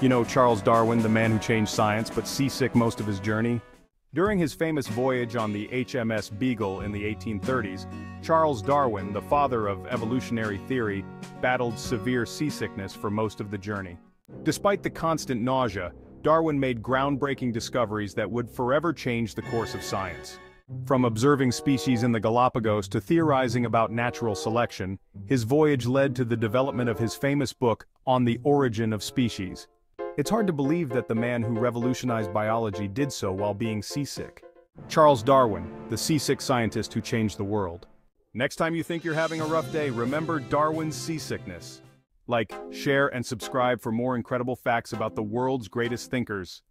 You know Charles Darwin, the man who changed science but seasick most of his journey? During his famous voyage on the HMS Beagle in the 1830s, Charles Darwin, the father of evolutionary theory, battled severe seasickness for most of the journey. Despite the constant nausea, Darwin made groundbreaking discoveries that would forever change the course of science. From observing species in the Galapagos to theorizing about natural selection, his voyage led to the development of his famous book, On the Origin of Species. It's hard to believe that the man who revolutionized biology did so while being seasick. Charles Darwin, the seasick scientist who changed the world. Next time you think you're having a rough day, remember Darwin's seasickness. Like, share and subscribe for more incredible facts about the world's greatest thinkers.